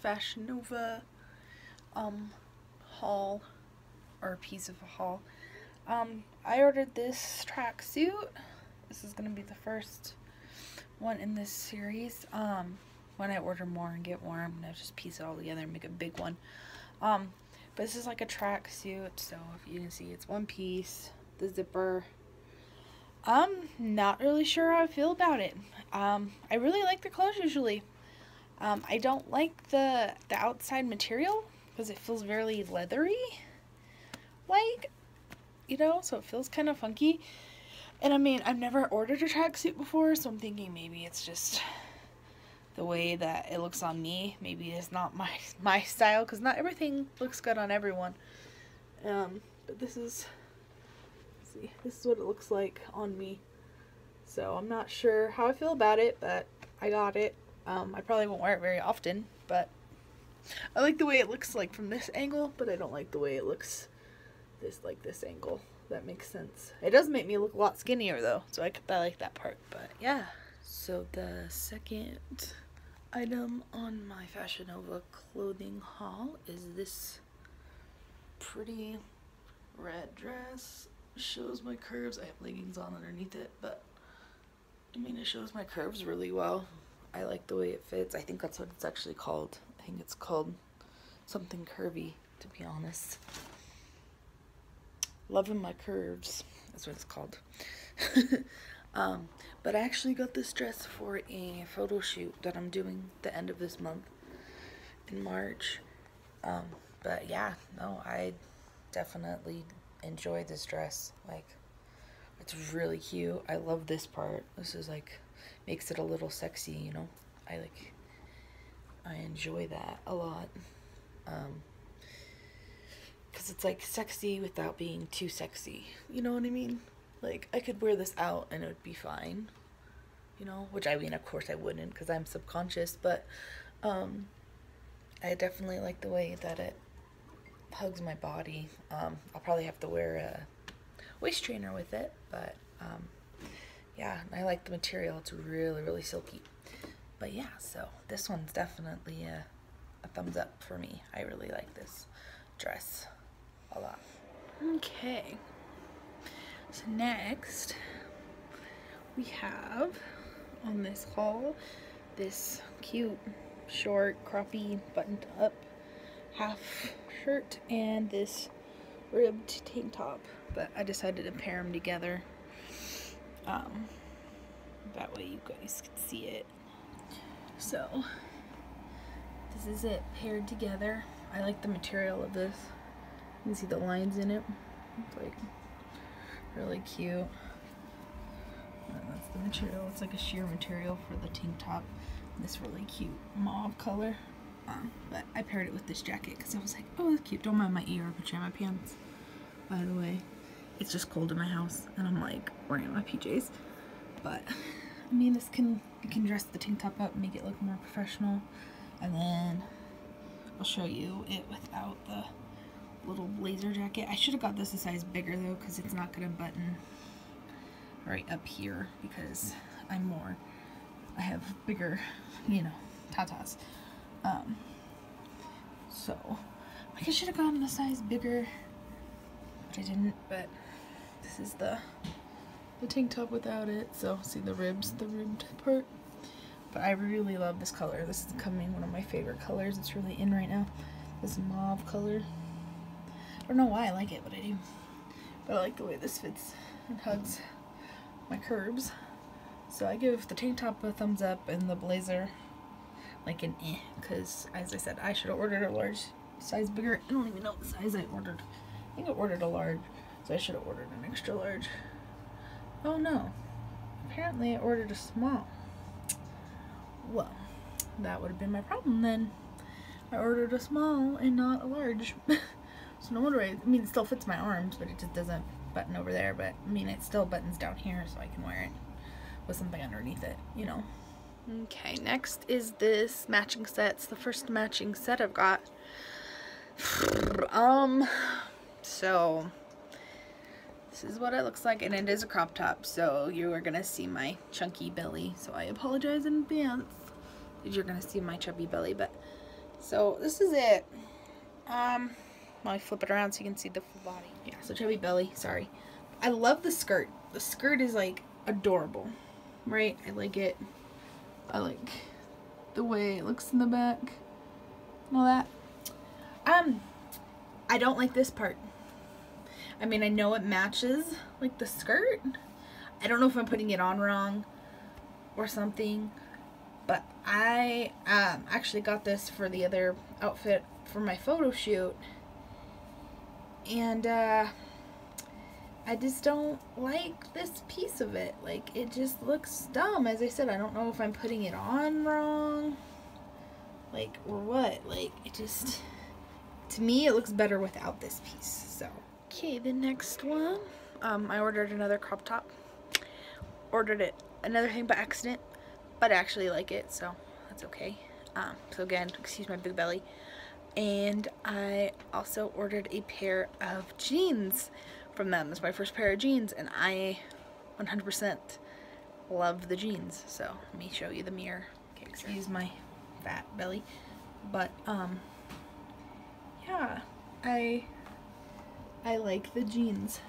Fashion Nova um, haul or piece of a haul. Um, I ordered this tracksuit. This is gonna be the first one in this series. Um, when I order more and get more, I'm gonna just piece it all together and make a big one. Um, but this is like a tracksuit, so if you can see, it's one piece. The zipper. I'm not really sure how I feel about it. Um, I really like the clothes usually. Um, I don't like the the outside material because it feels very leathery, like, you know, so it feels kind of funky. And I mean, I've never ordered a tracksuit before, so I'm thinking maybe it's just the way that it looks on me. Maybe it's not my my style because not everything looks good on everyone. Um, but this is see, this is what it looks like on me. So I'm not sure how I feel about it, but I got it. Um, I probably won't wear it very often, but I like the way it looks like from this angle, but I don't like the way it looks this like this angle. That makes sense. It does make me look a lot skinnier though, so I, I like that part, but yeah. So the second item on my Fashion Nova clothing haul is this pretty red dress. Shows my curves. I have leggings on underneath it, but I mean, it shows my curves really well. I like the way it fits. I think that's what it's actually called. I think it's called something curvy, to be honest. Loving my curves. That's what it's called. um, but I actually got this dress for a photo shoot that I'm doing the end of this month in March. Um, but yeah, no, I definitely enjoy this dress. Like, it's really cute. I love this part. This is like, makes it a little sexy, you know? I like, I enjoy that a lot. Um, because it's like sexy without being too sexy. You know what I mean? Like, I could wear this out and it would be fine. You know? Which I mean, of course I wouldn't because I'm subconscious, but um, I definitely like the way that it hugs my body. Um, I'll probably have to wear a waist trainer with it, but um, yeah, I like the material. It's really, really silky. But yeah, so this one's definitely a, a thumbs up for me. I really like this dress a lot. Okay. So next, we have on this haul this cute short croppy buttoned up half shirt and this ribbed tank top but I decided to pair them together um, that way you guys can see it. So this is it paired together. I like the material of this. You can see the lines in it. It's like really cute. And that's the material. It's like a sheer material for the tank top. This really cute mauve color. Um, but I paired it with this jacket because I was like, oh, that's cute. Don't mind my Eeyore pajama pants. By the way, it's just cold in my house, and I'm like wearing my PJs. But I mean, this can you can dress the tank top up, make it look more professional, and then I'll show you it without the little blazer jacket. I should have got this a size bigger though, because it's not gonna button right up here because I'm more. I have bigger, you know, tatas. Um, so, I I should have gotten a size bigger, but I didn't, but this is the, the tank top without it, so see the ribs, the ribbed part. But I really love this color. This is becoming one of my favorite colors. It's really in right now. This mauve color. I don't know why I like it, but I do. But I like the way this fits and hugs my curves. So I give the tank top a thumbs up and the blazer like an eh, because as I said, I should have ordered a large size bigger. I don't even know the size I ordered. I think I ordered a large, so I should have ordered an extra large. Oh no, apparently I ordered a small. Well, that would have been my problem then. I ordered a small and not a large. so no wonder I, I mean, it still fits my arms, but it just doesn't button over there. But I mean, it still buttons down here so I can wear it with something underneath it, you know. Okay, next is this matching set. It's the first matching set I've got. um, so this is what it looks like, and it is a crop top, so you are gonna see my chunky belly. So I apologize in advance you're gonna see my chubby belly, but So this is it. Um, let me flip it around so you can see the full body. Yeah, so chubby belly, sorry. I love the skirt. The skirt is like adorable, right? I like it. I like the way it looks in the back and all that. Um, I don't like this part. I mean, I know it matches like the skirt. I don't know if I'm putting it on wrong or something, but I um, actually got this for the other outfit for my photo shoot. And uh, I just don't like this piece of it. Like, it just looks dumb. As I said, I don't know if I'm putting it on wrong. Like, or what. Like, it just... To me, it looks better without this piece, so. Okay, the next one. Um, I ordered another crop top. Ordered it another thing by accident, but I actually like it, so that's okay. Um, so again, excuse my big belly. And I also ordered a pair of jeans from them. It's my first pair of jeans, and I 100% love the jeans. So let me show you the mirror. Okay, excuse my fat belly, but um, yeah, I I like the jeans.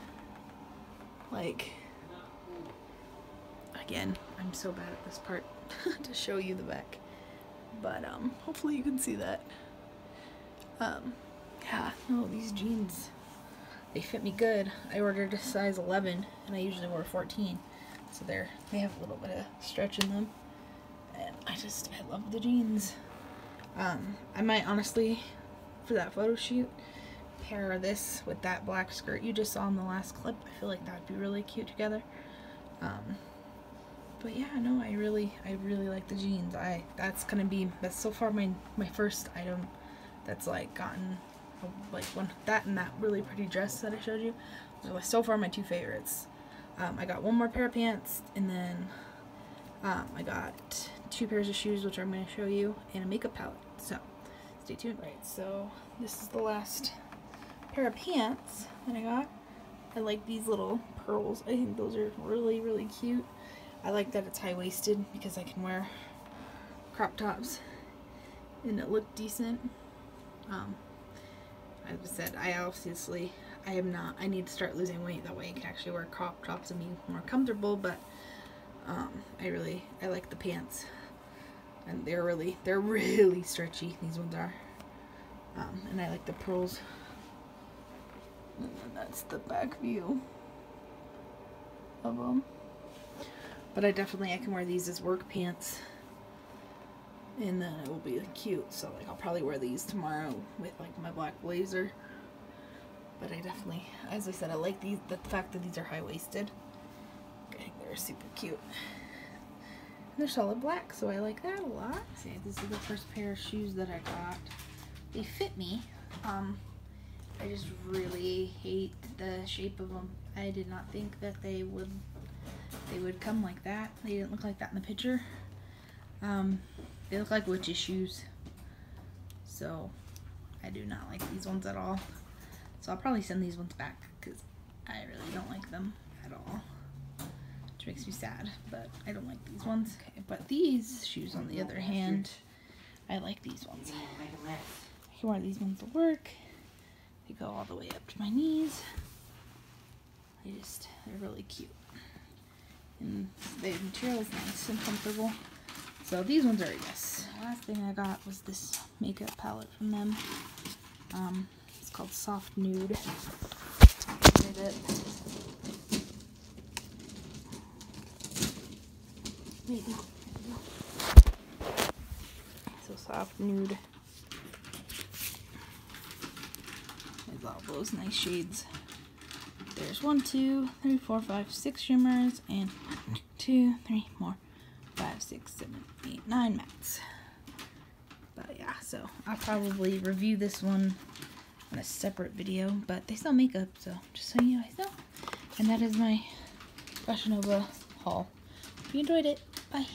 Like, again, I'm so bad at this part to show you the back, but um, hopefully you can see that. Um, yeah, no, these jeans they fit me good. I ordered a size 11 and I usually wear 14. So they're, they have a little bit of stretch in them. And I just, I love the jeans. Um, I might honestly, for that photo shoot, pair this with that black skirt you just saw in the last clip. I feel like that would be really cute together. Um, but yeah, no, I really, I really like the jeans. I, that's gonna be, that's so far my, my first item that's like gotten like one that and that really pretty dress that I showed you. Those so far my two favorites. Um, I got one more pair of pants and then um, I got two pairs of shoes which I'm going to show you and a makeup palette. So stay tuned. Right, so this is the last pair of pants that I got. I like these little pearls. I think those are really really cute. I like that it's high-waisted because I can wear crop tops and it looked decent. Um, as I said, I obviously, I am not, I need to start losing weight. That way I can actually wear crop tops and be more comfortable, but um, I really, I like the pants. And they're really, they're really stretchy, these ones are. Um, and I like the pearls. And that's the back view of them. But I definitely, I can wear these as work pants. And then it will be cute. So like I'll probably wear these tomorrow with like my black blazer. But I definitely as I said I like these the fact that these are high-waisted. I think they're super cute. And they're solid black so I like that a lot. See this is the first pair of shoes that I got. They fit me um I just really hate the shape of them I did not think that they would they would come like that they didn't look like that in the picture um, they look like witch's shoes. So I do not like these ones at all. So I'll probably send these ones back because I really don't like them at all. Which makes me sad, but I don't like these ones. Okay, but these shoes on the other hand, I like these ones. I can wear these ones to work. They go all the way up to my knees. They just, they're really cute. And the material is nice and comfortable. So these ones are yes. The last thing I got was this makeup palette from them. Um, it's called Soft Nude. Maybe. So soft nude. With all those nice shades. There's one, two, three, four, five, six shimmers, and one, two, three more five, six, seven, eight, nine mattes. But yeah, so I'll probably review this one on a separate video, but they sell makeup, so just so you guys know. And that is my Fashion Nova haul. If you enjoyed it, bye.